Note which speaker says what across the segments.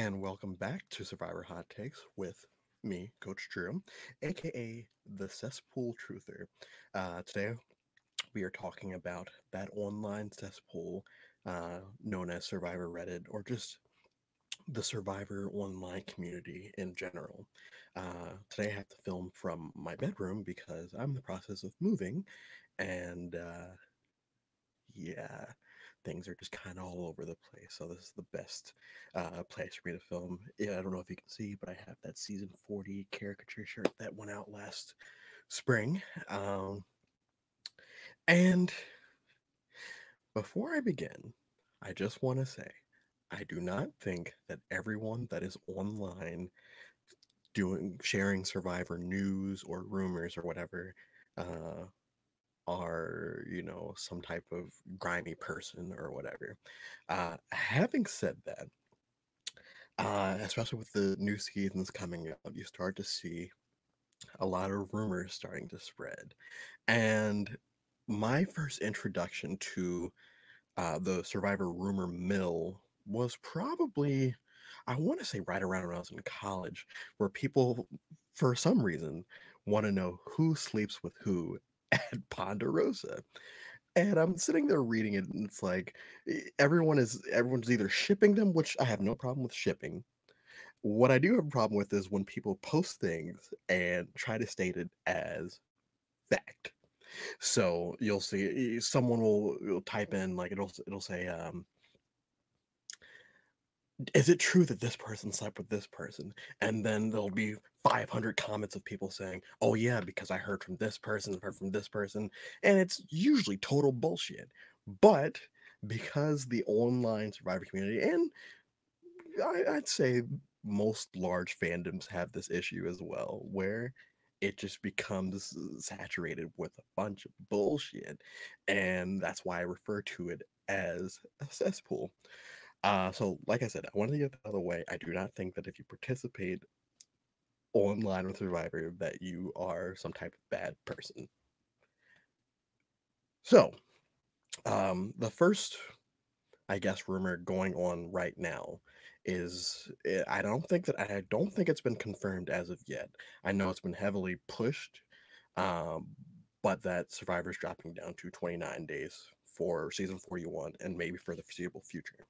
Speaker 1: and welcome back to Survivor Hot Takes with me, Coach Drew, aka the Cesspool Truther. Uh, today, we are talking about that online cesspool uh, known as Survivor Reddit, or just the Survivor online community in general. Uh, today, I have to film from my bedroom because I'm in the process of moving, and uh, yeah things are just kind of all over the place. So this is the best uh, place for me to film. Yeah, I don't know if you can see, but I have that season 40 caricature shirt that went out last spring. Um, and before I begin, I just want to say I do not think that everyone that is online doing sharing survivor news or rumors or whatever uh, are, you know, some type of grimy person or whatever. Uh, having said that, uh, especially with the new seasons coming out you start to see a lot of rumors starting to spread. And my first introduction to uh, the Survivor rumor mill was probably, I want to say, right around when I was in college, where people, for some reason, want to know who sleeps with who at Ponderosa. And I'm sitting there reading it, and it's like everyone is everyone's either shipping them, which I have no problem with shipping. What I do have a problem with is when people post things and try to state it as fact. So you'll see someone will, will type in like it'll it'll say um, is it true that this person slept with this person? And then there'll be 500 comments of people saying, oh, yeah, because I heard from this person, heard from this person. And it's usually total bullshit. But because the online survivor community, and I, I'd say most large fandoms have this issue as well, where it just becomes saturated with a bunch of bullshit. And that's why I refer to it as a cesspool. Uh, so, like I said, I wanted to get that out of the other way. I do not think that if you participate online with Survivor, that you are some type of bad person. So, um, the first, I guess, rumor going on right now is eh, I don't think that I don't think it's been confirmed as of yet. I know it's been heavily pushed, um, but that Survivor's dropping down to 29 days for season 41 and maybe for the foreseeable future.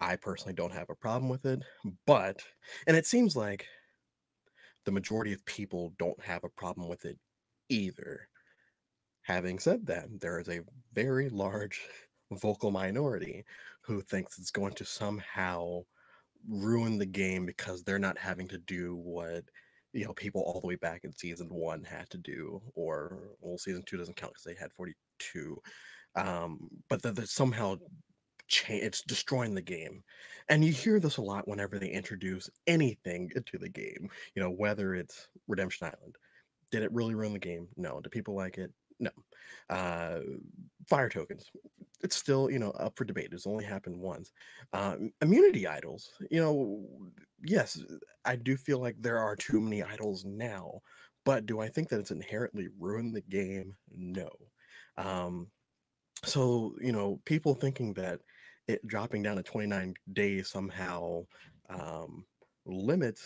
Speaker 1: I personally don't have a problem with it, but and it seems like the majority of people don't have a problem with it either. Having said that, there is a very large vocal minority who thinks it's going to somehow ruin the game because they're not having to do what you know people all the way back in season one had to do or well season two doesn't count because they had 42 um but that somehow change it's destroying the game. And you hear this a lot whenever they introduce anything into the game you know whether it's redemption island. Did it really ruin the game? No. Do people like it? No. Uh fire tokens. It's still you know up for debate. It's only happened once. Uh, immunity idols. You know yes i do feel like there are too many idols now but do i think that it's inherently ruined the game? No. Um so you know people thinking that it dropping down to 29 days somehow um, limits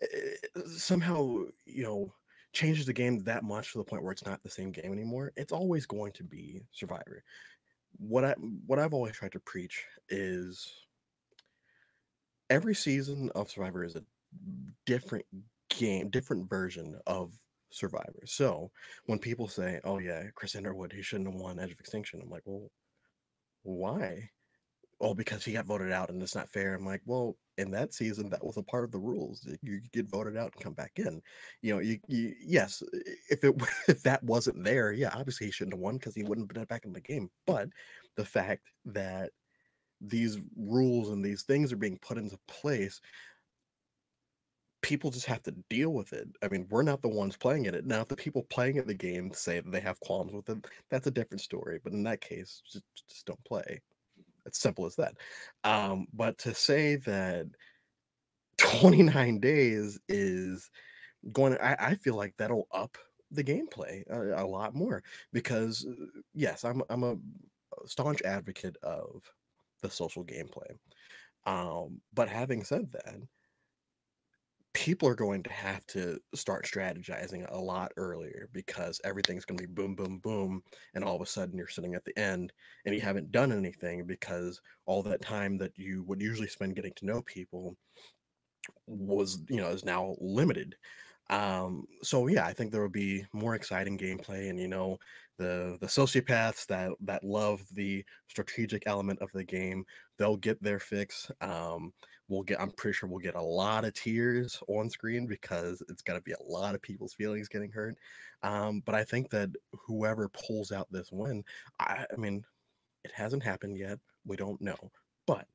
Speaker 1: eh, somehow you know changes the game that much to the point where it's not the same game anymore it's always going to be survivor. What i what i've always tried to preach is every season of survivor is a different game different version of survivor. So when people say oh yeah chris underwood he shouldn't have won edge of extinction i'm like well why? Oh, because he got voted out and it's not fair. I'm like, well, in that season, that was a part of the rules. You get voted out and come back in. You know, you, you yes, if it if that wasn't there, yeah, obviously he shouldn't have won because he wouldn't have been back in the game. But the fact that these rules and these things are being put into place people just have to deal with it. I mean, we're not the ones playing in it. Now, if the people playing in the game say that they have qualms with it, that's a different story. But in that case, just, just don't play. It's simple as that. Um, but to say that 29 days is going to, I, I feel like that'll up the gameplay a, a lot more because uh, yes, I'm I'm a staunch advocate of the social gameplay. Um, but having said that, people are going to have to start strategizing a lot earlier because everything's going to be boom, boom, boom. And all of a sudden you're sitting at the end and you haven't done anything because all that time that you would usually spend getting to know people was, you know, is now limited. Um, so yeah, I think there will be more exciting gameplay and, you know, the the sociopaths that that love the strategic element of the game they'll get their fix um we'll get i'm pretty sure we'll get a lot of tears on screen because it's going to be a lot of people's feelings getting hurt um but i think that whoever pulls out this win i, I mean it hasn't happened yet we don't know but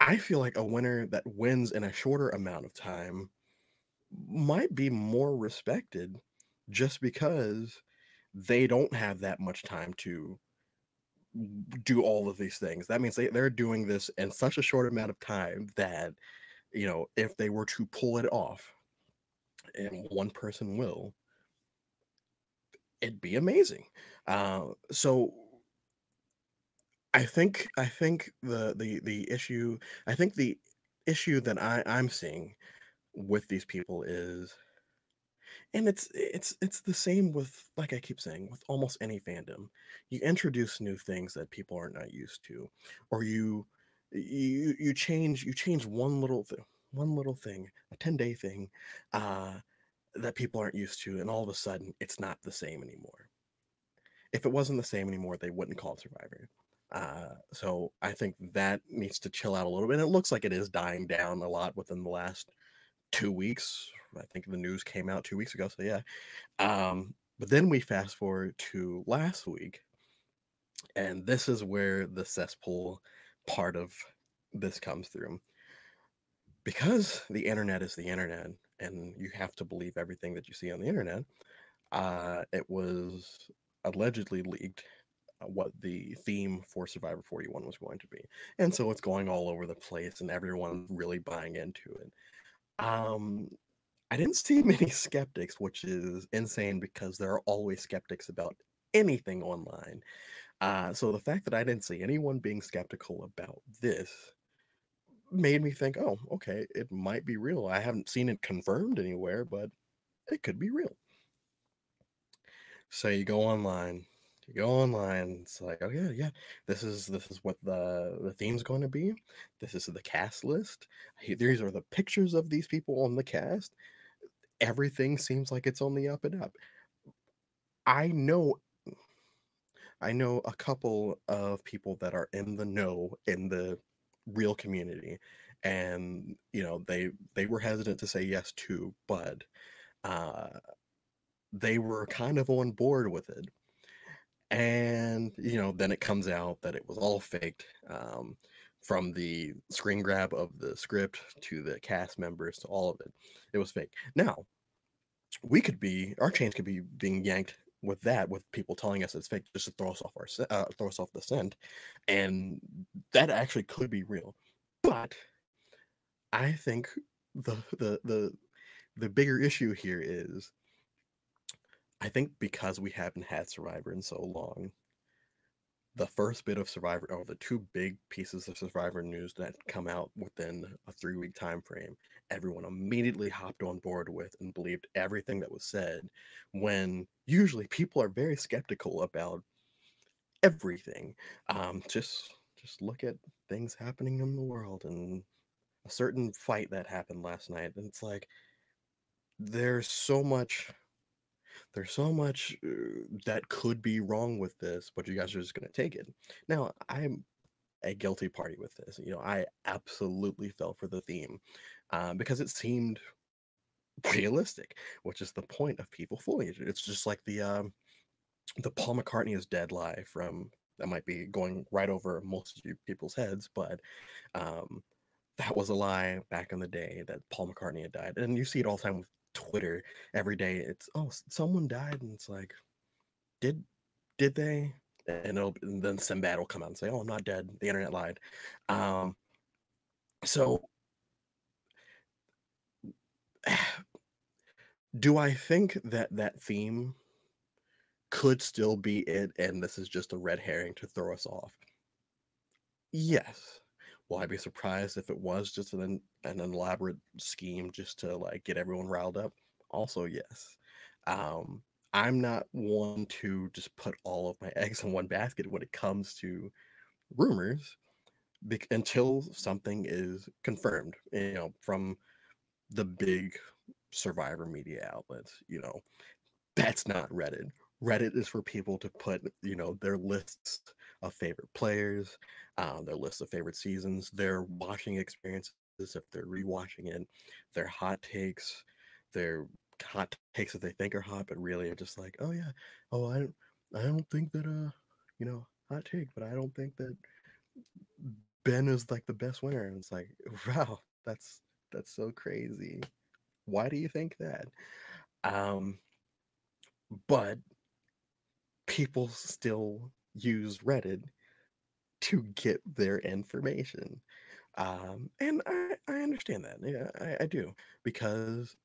Speaker 1: i feel like a winner that wins in a shorter amount of time might be more respected just because they don't have that much time to do all of these things. That means they, they're doing this in such a short amount of time that, you know, if they were to pull it off, and one person will, it'd be amazing. Uh, so I think I think the the the issue I think the issue that I, I'm seeing with these people is and it's it's it's the same with like I keep saying with almost any fandom. You introduce new things that people are not used to, or you you you change you change one little thing, one little thing, a 10 day thing, uh, that people aren't used to, and all of a sudden it's not the same anymore. If it wasn't the same anymore, they wouldn't call it Survivor. Uh, so I think that needs to chill out a little bit. And it looks like it is dying down a lot within the last two weeks. I think the news came out two weeks ago. So yeah. Um, but then we fast forward to last week, and this is where the cesspool part of this comes through. Because the internet is the internet, and you have to believe everything that you see on the internet, uh, it was allegedly leaked uh, what the theme for Survivor 41 was going to be. And so it's going all over the place, and everyone's really buying into it. Um, I didn't see many skeptics, which is insane because there are always skeptics about anything online. Uh, so the fact that I didn't see anyone being skeptical about this made me think, oh, okay, it might be real. I haven't seen it confirmed anywhere, but it could be real. So you go online, you go online it's like oh yeah yeah this is this is what the the theme's going to be this is the cast list these are the pictures of these people on the cast everything seems like it's on the up and up. I know i know a couple of people that are in the know in the real community and you know they they were hesitant to say yes to but uh they were kind of on board with it. And you know then it comes out that it was all faked um, from the screen grab of the script to the cast members to all of it. It was fake. Now we could be our chains could be being yanked with that with people telling us it's fake just to throw us off our uh, throw us off the scent and that actually could be real. But i think the the the the bigger issue here is I think because we haven't had Survivor in so long, the first bit of Survivor, or the two big pieces of Survivor news that come out within a three week time frame, everyone immediately hopped on board with and believed everything that was said. When usually people are very skeptical about everything. Um, just just look at things happening in the world and a certain fight that happened last night, and it's like there's so much there's so much uh, that could be wrong with this, but you guys are just going to take it. Now, I'm a guilty party with this. You know, I absolutely fell for the theme uh, because it seemed realistic, which is the point of people fooling it. It's just like the um, the Paul McCartney is dead lie from that might be going right over most of people's heads, but um, that was a lie back in the day that Paul McCartney had died, and you see it all the time with Twitter every day. It's oh, someone died, and it's like, did did they? And, and then Sinbad will come out and say, "Oh, I'm not dead. The internet lied." Um, so, do I think that that theme could still be it, and this is just a red herring to throw us off? Yes, Will I be surprised if it was just an an elaborate scheme just to like get everyone riled up? Also, yes. Um, I'm not one to just put all of my eggs in one basket when it comes to rumors bec- until something is confirmed, you know, from the big survivor media outlets, you know. That's not Reddit. Reddit is for people to put, you know, their lists of favorite players, um, their list of favorite seasons, their watching experiences, if they're rewatching it, their hot takes, their hot takes that they think are hot, but really are just like, oh yeah, oh I don't, I don't think that uh, you know, hot take, but I don't think that Ben is like the best winner. And it's like, wow, that's that's so crazy. Why do you think that? Um, but people still use Reddit to get their information. Um, and I, I understand that. Yeah, I, I do. Because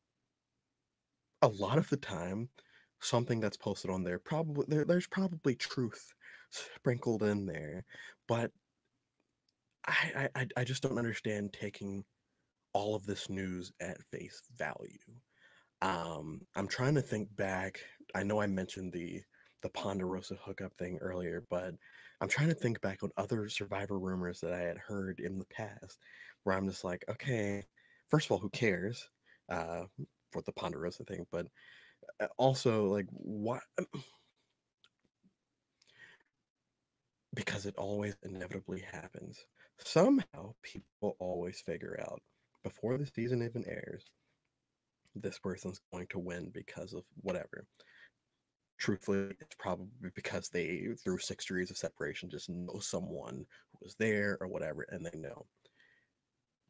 Speaker 1: a lot of the time, something that's posted on there probably there, there's probably truth sprinkled in there. But I, I I just don't understand taking all of this news at face value. Um, I'm trying to think back. I know I mentioned the the Ponderosa hookup thing earlier, but I'm trying to think back on other survivor rumors that I had heard in the past where I'm just like, okay, first of all, who cares uh, for the Ponderosa thing? But uh, also, like, what? Because it always inevitably happens. Somehow, people always figure out before the season even airs this person's going to win because of whatever truthfully, it's probably because they, through six degrees of separation, just know someone who was there or whatever, and they know.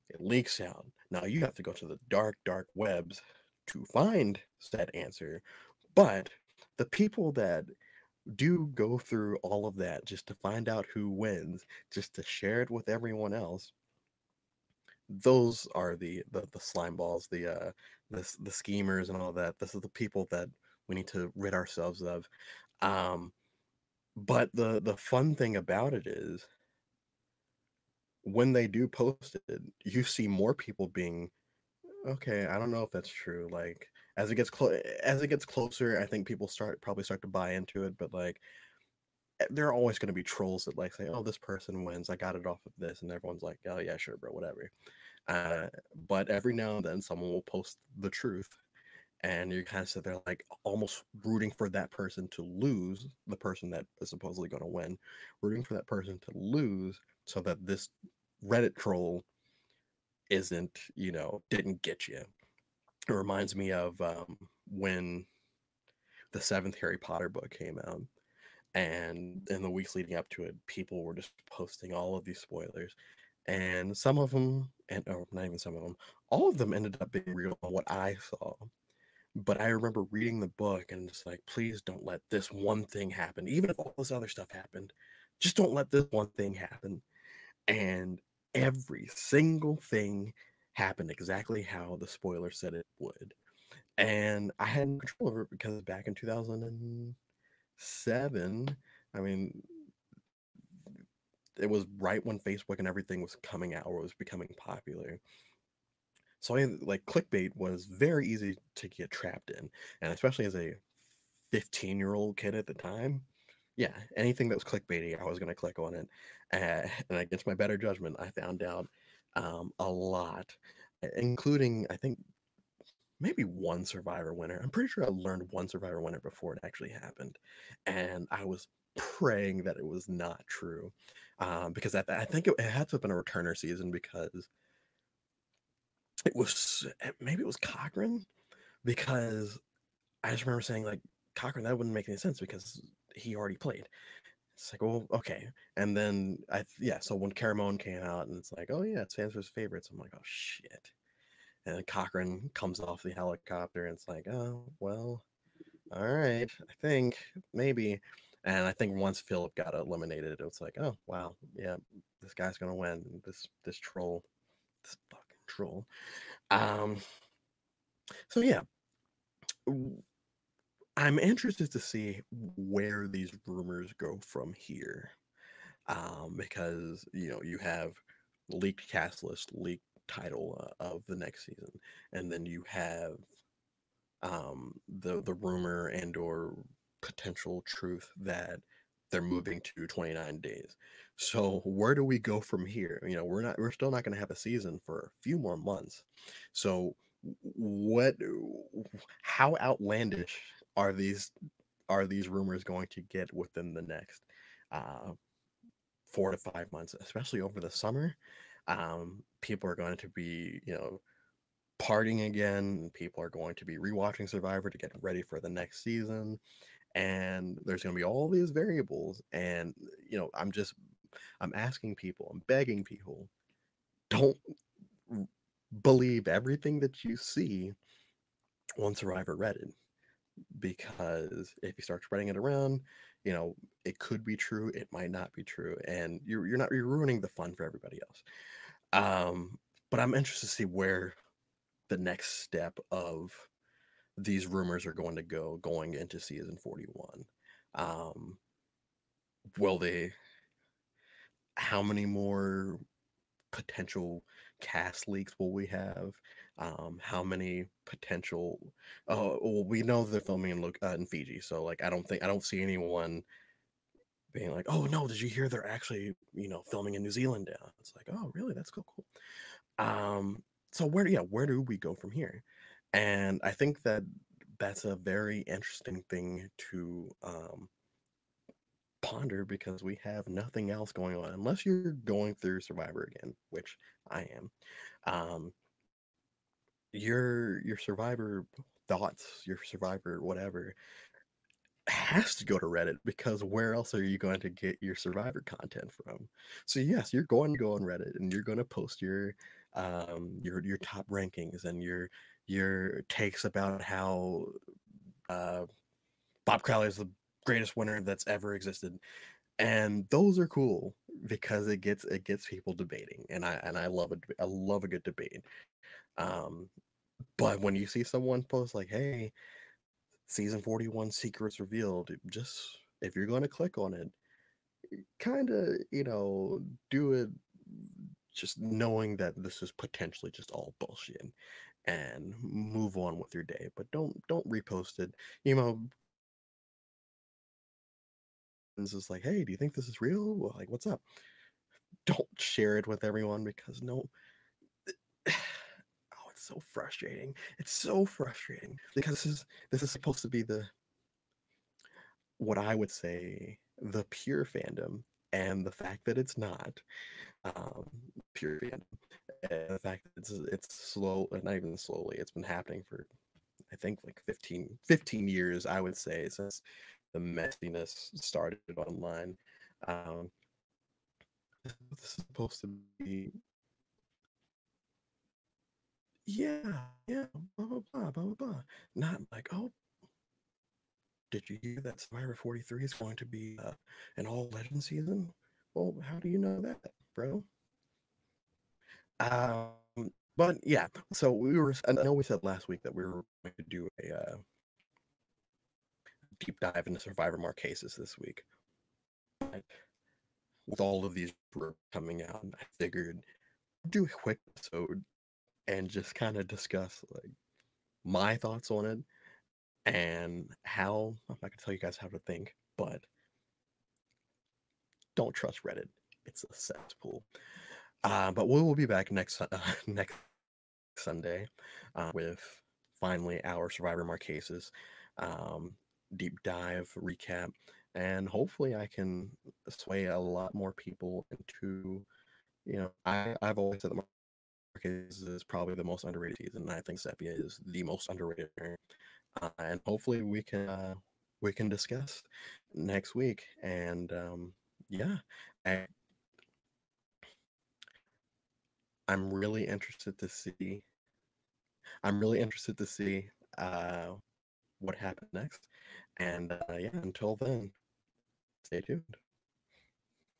Speaker 1: It leaks out. Now you have to go to the dark, dark webs to find said answer. But the people that do go through all of that just to find out who wins, just to share it with everyone else, those are the the, the slime balls, the uh the, the schemers and all that. This is the people that we need to rid ourselves of. Um, but the the fun thing about it is when they do post it, you see more people being okay. I don't know if that's true. Like as it gets close, as it gets closer, I think people start probably start to buy into it. But like eh, there are always going to be trolls that like say, "Oh, this person wins. I got it off of this," and everyone's like, "Oh yeah, sure, bro, whatever." Uh, but every now and then, someone will post the truth, and you kind of sit there like almost rooting for that person to lose the person that is supposedly going to win rooting for that person to lose so that this reddit troll isn't you know didn't get you. It reminds me of um, when the seventh harry potter book came out and in the weeks leading up to it people were just posting all of these spoilers and some of them and oh, not even some of them all of them ended up being real what i saw but I remember reading the book and it's like, please don't let this one thing happen. Even if all this other stuff happened, just don't let this one thing happen. And every single thing happened exactly how the spoiler said it would. And I had control over it because back in 2007, I mean, it was right when Facebook and everything was coming out or was becoming popular. So I like clickbait was very easy to get trapped in, and especially as a 15 year old kid at the time, yeah, anything that was clickbaity, I was going to click on it. Uh, and against my better judgment, I found out um, a lot, including I think maybe one Survivor winner. I'm pretty sure I learned one Survivor winner before it actually happened, and I was praying that it was not true, um, because I, I think it, it had to have been a returner season because it was eh, maybe it was Cochran because I just remember saying like Cochran that wouldn't make any sense because he already played. It's like, well, okay. And then I yeah, so when Caramoan came out and it's like, oh yeah, it's fans favorites. I'm like, oh shit. And then Cochran comes off the helicopter and it's like, oh well, all right, I think maybe. And I think once Phillip got eliminated, it was like, oh wow, yeah, this guy's gonna win. This this troll, this fucking troll. Um. So yeah, I'm interested to see where these rumors go from here, um, because you know you have leaked cast list, leaked title uh, of the next season, and then you have um, the the rumor and or potential truth that they're moving to 29 days. So where do we go from here? You know, we're not we're still not going to have a season for a few more months. So what how outlandish are these are these rumors going to get within the next uh, four to five months, especially over the summer? Um, people are going to be, you know, partying again. People are going to be rewatching Survivor to get ready for the next season. And there's going to be all these variables. And, you know, I'm just, I'm asking people, I'm begging people, don't believe everything that you see on Survivor Reddit. Because if you start spreading it around, you know, it could be true, it might not be true, and you're you're not you're ruining the fun for everybody else. Um, but I'm interested to see where the next step of these rumors are going to go going into season 41. Um, will they? How many more potential cast leaks will we have? Um, how many potential? Oh, well, we know they're filming in, uh, in Fiji, so like I don't think I don't see anyone being like, "Oh no, did you hear they're actually you know filming in New Zealand now?" It's like, "Oh really? That's cool, cool." Um, so where yeah, where do we go from here? And I think that that's a very interesting thing to um, ponder because we have nothing else going on unless you're going through Survivor again, which I am. Um, your your Survivor thoughts, your Survivor whatever has to go to Reddit because where else are you going to get your Survivor content from? So yes, you're going to go on Reddit and you're going to post your um, your your top rankings and your your takes about how uh, Bob Crowley is the greatest winner that's ever existed, and those are cool because it gets it gets people debating, and I and I love it. I love a good debate. Um, but when you see someone post like, "Hey," season 41 secrets revealed just if you're going to click on it kind of you know do it just knowing that this is potentially just all bullshit and move on with your day but don't don't repost it you know? It's just like hey do you think this is real? Like what's up? Don't share it with everyone because no Oh, it's so frustrating. It's so frustrating because this is this is supposed to be the what I would say the pure fandom, and the fact that it's not um, pure fandom, and the fact that it's it's slow, not even slowly. It's been happening for I think like 15, 15 years. I would say since the messiness started online. Um, this is supposed to be yeah, yeah, blah, blah, blah, blah, blah, blah. Not like, oh, did you hear that Survivor 43 is going to be uh, an all legend season? Well, how do you know that, bro? Um, but yeah, so we were, I know we said last week that we were going to do a uh, deep dive into Survivor Marquesas this week. But with all of these coming out, I figured do a quick episode and just kind of discuss like my thoughts on it and how I'm not gonna tell you guys how to think, but don't trust Reddit. It's a cesspool. Uh, but we will be back next uh, next Sunday uh, with finally our Survivor Marquesas um, deep dive recap, and hopefully I can sway a lot more people into, you know, I I've always said that Marquesas is probably the most underrated season. And I think Sepia is the most underrated, uh, and hopefully we can uh, we can discuss next week. And um, yeah, I'm really interested to see. I'm really interested to see uh, what happened next. And uh, yeah, until then, stay tuned.